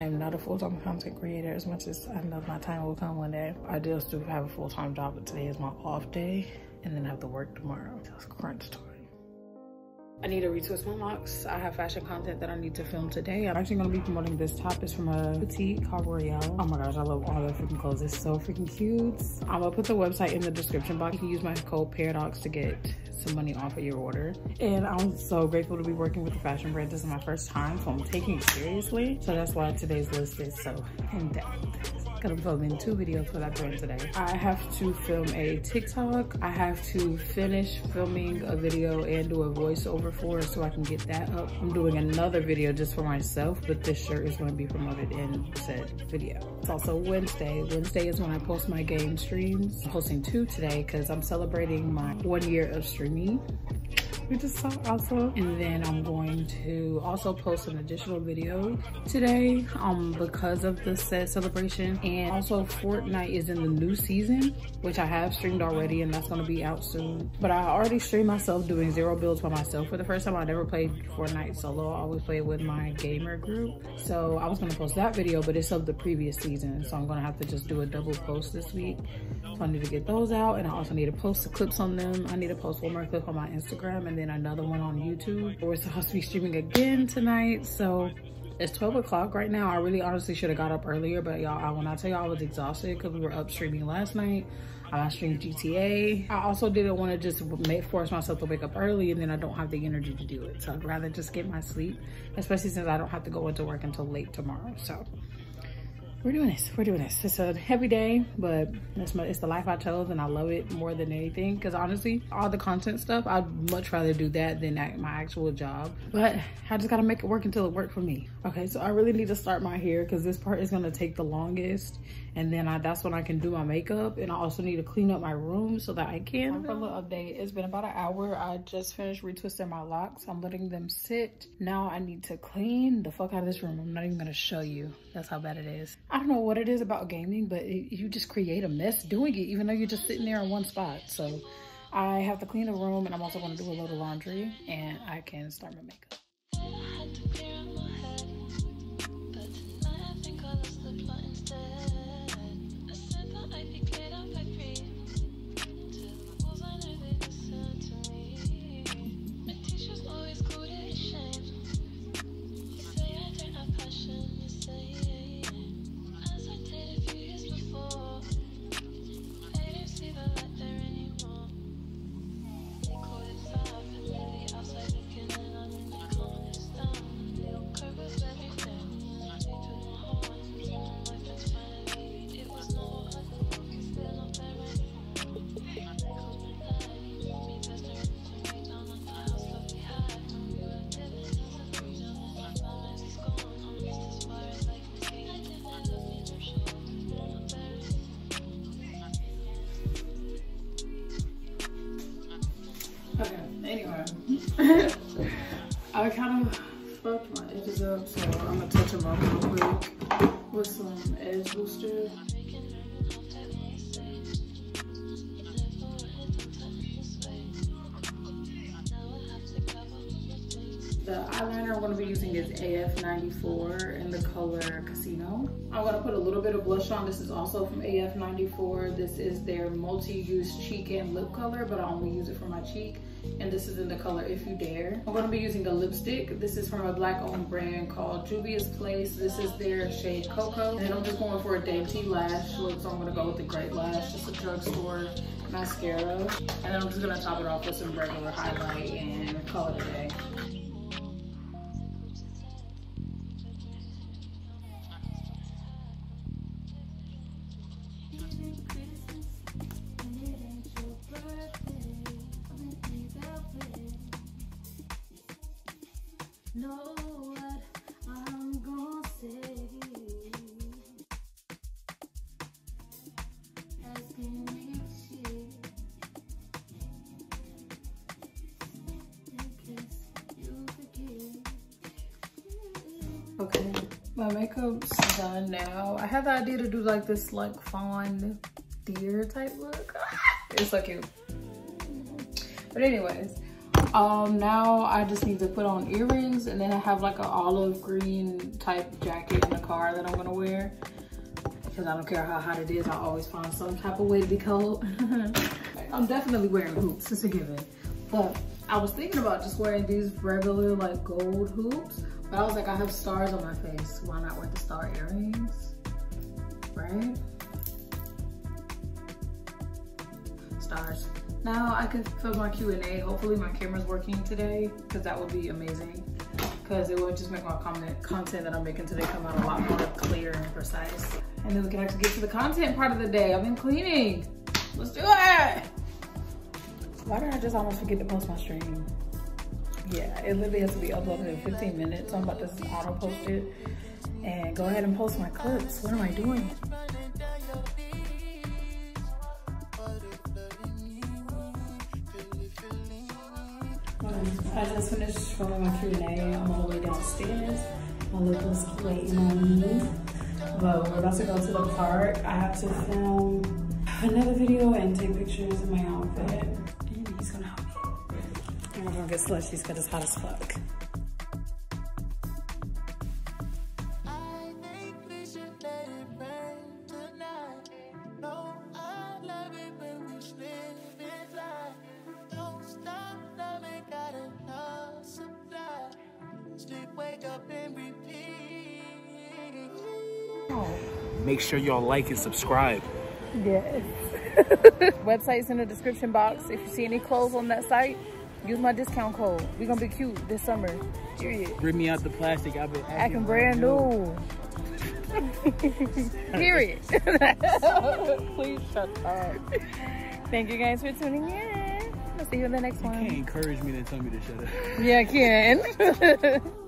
I'm not a full-time content creator as much as I know my time will come one day. I do still have a full-time job, but today is my off day and then I have to work tomorrow. It's crunch time. I need to retwist my locks. I have fashion content that I need to film today. I'm actually gonna be promoting this top. It's from a boutique called Royelle. Oh my gosh, I love all the freaking clothes. It's so freaking cute. I'm gonna put the website in the description box. You can use my code Paradox to get some money off of your order. And I'm so grateful to be working with the fashion brand. This is my first time, so I'm taking it seriously. So that's why today's list is so in-depth be filming two videos for that brand today. I have to film a TikTok. I have to finish filming a video and do a voiceover for it so I can get that up. I'm doing another video just for myself, but this shirt is gonna be promoted in said video. It's also Wednesday. Wednesday is when I post my game streams. I'm posting two today because I'm celebrating my one year of streaming which is so awesome. And then I'm going to also post an additional video today um, because of the set celebration. And also Fortnite is in the new season, which I have streamed already and that's gonna be out soon. But I already streamed myself doing zero builds by myself for the first time. I never played Fortnite solo. I always play with my gamer group. So I was gonna post that video, but it's of the previous season. So I'm gonna have to just do a double post this week. So I need to get those out and I also need to post the clips on them. I need to post one more clip on my Instagram and then another one on YouTube. We're supposed to be streaming again tonight. So it's 12 o'clock right now. I really honestly should have got up earlier, but y'all, I tell y'all I was exhausted because we were up streaming last night, I streamed GTA. I also didn't want to just make, force myself to wake up early and then I don't have the energy to do it. So I'd rather just get my sleep, especially since I don't have to go into work until late tomorrow. So we're doing this we're doing this it's a heavy day but it's, my, it's the life i chose and i love it more than anything because honestly all the content stuff i'd much rather do that than my actual job but i just gotta make it work until it worked for me okay so i really need to start my hair because this part is to take the longest and then I, that's when I can do my makeup and I also need to clean up my room so that I can. For a little update, it's been about an hour. I just finished retwisting my locks. I'm letting them sit. Now I need to clean the fuck out of this room. I'm not even gonna show you. That's how bad it is. I don't know what it is about gaming, but it, you just create a mess doing it even though you're just sitting there in one spot. So I have to clean the room and I'm also gonna do a load of laundry and I can start my makeup. I kind of fucked my edges up, so I'm gonna touch them up real quick with some edge booster. Going to be using is AF94 in the color Casino. I'm going to put a little bit of blush on. This is also from AF94. This is their multi-use cheek and lip color, but I only use it for my cheek. And this is in the color If You Dare. I'm going to be using a lipstick. This is from a black owned brand called Juvia's Place. This is their shade Cocoa. And I'm just going for a dainty lash look, so I'm going to go with the Great Lash, just a drugstore mascara. And then I'm just going to top it off with some regular highlight and call it a day. Okay, my makeup's done now. I had the idea to do like this like fawn deer type look. it's so cute. But anyways, um, now I just need to put on earrings and then I have like an olive green type jacket in the car that I'm gonna wear. Because I don't care how hot it is, I always find some type of way to be cold. I'm definitely wearing hoops, it's a given. But I was thinking about just wearing these regular like gold hoops, but I was like, I have stars on my face. Why not wear the star earrings, right? Stars. Now I can film my Q&A. Hopefully my camera's working today because that would be amazing because it would just make my comment, content that I'm making today come out a lot more clear and precise. And then we can actually get to the content part of the day. I've been cleaning. Let's do it. Why did I just almost forget to post my stream? Yeah, it literally has to be uploaded in 15 minutes. So I'm about to auto post it and go ahead and post my clips. What am I doing? I just finished filming my Q&A. I'm all the way downstairs. My was waiting on me. But we're about to go to the park. I have to film another video and take pictures of my outfit. And he's gonna help me. I'm gonna get slushies because it's hot as fuck. Make sure y'all like and subscribe. Yes. Website's in the description box. If you see any clothes on that site, use my discount code. We're gonna be cute this summer. Period. Bring me out the plastic. I've been acting, acting brand new. Period. Please shut up. Thank you guys for tuning in. I'll see you in the next you one. You can't encourage me to tell me to shut up. Yeah, I can.